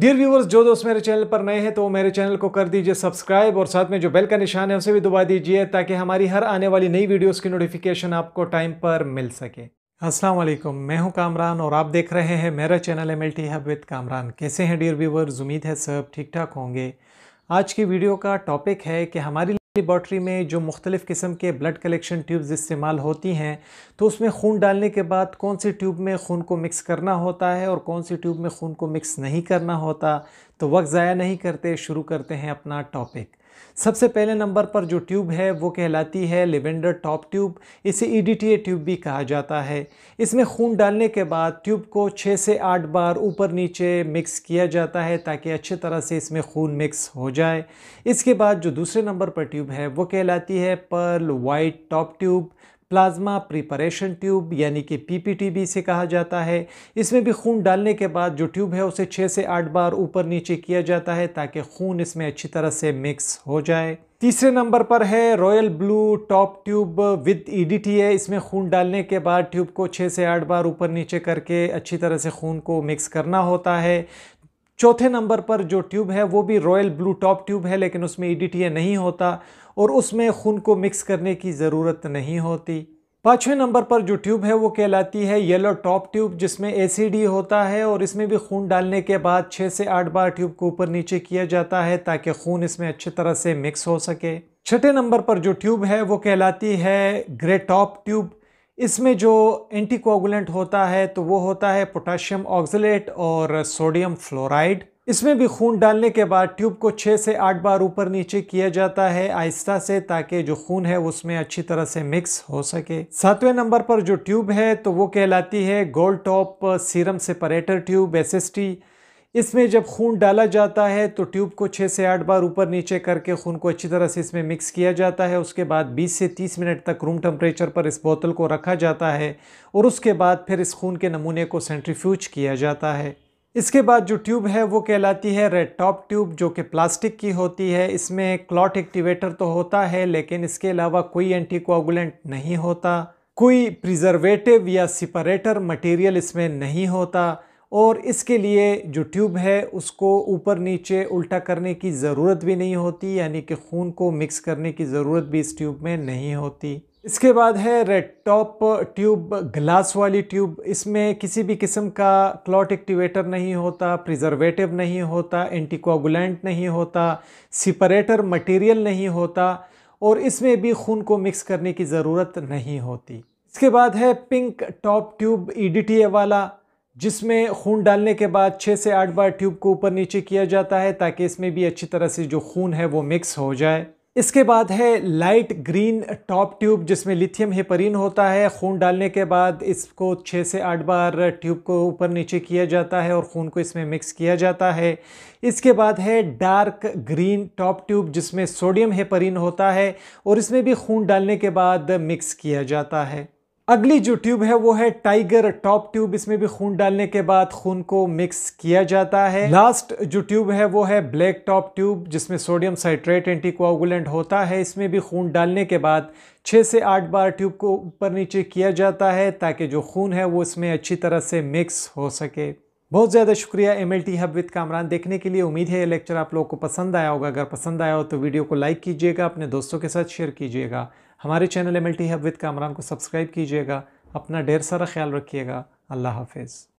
Dear viewers जो दोस्त मेरे चैनल पर नए हैं तो मेरे चैनल को कर दीजिए सब्सक्राइब और साथ में जो बेल का निशान है, उसे भी दबा दीजिए ताकि हमारी हर आने वाली नई वीडियोस की नोटिफिकेशन आपको टाइम पर मिल सके। अस्सलाम वालेकुम, मैं हूँ कामरान और आप देख रहे हैं मेरा channel M L T hub with Kamran. कैसे हैं डियर व्यूवर्स उम्मीद है सब ठीक ठाक होंगे। आज की वीडियो का टॉपिक है कि हमारी लेबॉर्ट्री में जो मुख्तलिफ़ किस्म के ब्लड कलेक्शन ट्यूब्स इस्तेमाल होती हैं तो उसमें खून डालने के बाद कौन सी ट्यूब में खून को मिक्स करना होता है और कौन सी ट्यूब में खून को मिक्स नहीं करना होता? तो वक्त ज़ाया नहीं करते, शुरू करते हैं अपना टॉपिक सबसे पहले नंबर पर जो ट्यूब है, वो कहलाती है लेवेंडर टॉप ट्यूब। इसे ई ट्यूब भी कहा जाता है। इसमें खून डालने के बाद ट्यूब को छः से आठ बार ऊपर नीचे मिक्स किया जाता है ताकि अच्छे तरह से इसमें खून मिक्स हो जाए। इसके बाद जो दूसरे नंबर पर ट्यूब है, वो कहलाती है pearl white top tube. Plasma preparation tube, यानी कि पीपीटी भी इसे कहा जाता है। इसमें भी खून डालने के बाद जो ट्यूब है, उसे छः से आठ बार ऊपर नीचे किया जाता है ताकि खून इसमें अच्छी तरह से मिक्स हो जाए। तीसरे नंबर पर है, royal blue top tube with EDT है इसमें खून डालने के बाद ट्यूब को छः से आठ बार ऊपर नीचे करके अच्छी तरह से खून को मिक्स करना होता है। चौथे नंबर पर जो ट्यूब है, वो भी रॉयल ब्लू टॉप ट्यूब है, लेकिन उसमें ई नहीं होता और उसमें खून को मिक्स करने की ज़रूरत नहीं होती। पाँचवें नंबर पर जो ट्यूब है, वो कहलाती है येलो टॉप ट्यूब, जिसमें एसीडी होता है और इसमें भी खून डालने के बाद छः से आठ बार ट्यूब को ऊपर नीचे किया जाता है ताकि खून इसमें अच्छी तरह से मिक्स हो सके। छठे नंबर पर जो ट्यूब है, वो कहलाती है ग्रे टॉप ट्यूब इसमें जो एंटीकोगुलेंट होता है तो वो होता है पोटाशियम ऑक्सलेट और सोडियम फ्लोराइड इसमें भी खून डालने के बाद ट्यूब को छः से आठ बार ऊपर नीचे किया जाता है आहिस्ता से, ताकि जो खून है उसमें अच्छी तरह से मिक्स हो सके। सातवें नंबर पर जो ट्यूब है तो वो कहलाती है gold top serum separator tube S इसमें जब खून डाला जाता है तो ट्यूब को छः से आठ बार ऊपर नीचे करके खून को अच्छी तरह से इसमें मिक्स किया जाता है। उसके बाद 20 से 30 मिनट तक रूम टेम्परेचर पर इस बोतल को रखा जाता है और उसके बाद फिर इस खून के नमूने को सेंट्रीफ्यूज किया जाता है। इसके बाद जो ट्यूब है, वो कहलाती है रेड टॉप ट्यूब जो कि प्लास्टिक की होती है। इसमें क्लॉट एक्टिवेटर तो होता है, लेकिन इसके अलावा कोई एंटीकोगुलेंट नहीं होता। कोई प्रिजर्वेटिव या सिपरेटर मटेरियल इसमें नहीं होता। और इसके लिए जो ट्यूब है उसको ऊपर नीचे उल्टा करने की ज़रूरत भी नहीं होती, यानी कि खून को मिक्स करने की ज़रूरत भी इस ट्यूब में नहीं होती। इसके बाद है रेड टॉप ट्यूब ग्लास वाली ट्यूब इसमें किसी भी किस्म का क्लॉट एक्टिवेटर नहीं होता प्रिजर्वेटिव नहीं होता एंटीकोगुलेंट नहीं होता सिपरेटर मटेरियल नहीं होता, और इसमें भी खून को मिक्स करने की ज़रूरत नहीं होती। इसके बाद है पिंक टॉप ट्यूब ईडीटीए वाला। जिसमें खून डालने के बाद छः से आठ बार ट्यूब को ऊपर नीचे किया जाता है ताकि इसमें भी अच्छी तरह से जो खून है वो मिक्स हो जाए। इसके बाद है लाइट ग्रीन टॉप ट्यूब, जिसमें लिथियम हेपरीन होता है। खून डालने के बाद इसको छः से आठ बार ट्यूब को ऊपर नीचे किया जाता है और खून को इसमें मिक्स किया जाता है। इसके बाद है डार्क ग्रीन टॉप ट्यूब, जिसमें सोडियम हेपरीन होता है और इसमें भी खून डालने के बाद मिक्स किया जाता है। अगली जो ट्यूब है वो है टाइगर टॉप ट्यूब। इसमें भी खून डालने के बाद खून को मिक्स किया जाता है। लास्ट जो ट्यूब है वो है ब्लैक टॉप ट्यूब, जिसमें सोडियम साइट्रेट एंटीकोगुलेंट होता है। इसमें भी खून डालने के बाद छः से आठ बार ट्यूब को ऊपर नीचे किया जाता है, ताकि जो खून है वो इसमें अच्छी तरह से मिक्स हो सके। बहुत ज़्यादा शुक्रिया M L T hub with Kamran देखने के लिए उम्मीद है ये लेक्चर आप लोगों को पसंद आया होगा। अगर पसंद आया हो तो वीडियो को लाइक कीजिएगा, अपने दोस्तों के साथ शेयर कीजिएगा। हमारे channel M L T hub with Kamran को सब्सक्राइब कीजिएगा। अपना ढेर सारा ख्याल रखिएगा। अल्लाह हाफिज़।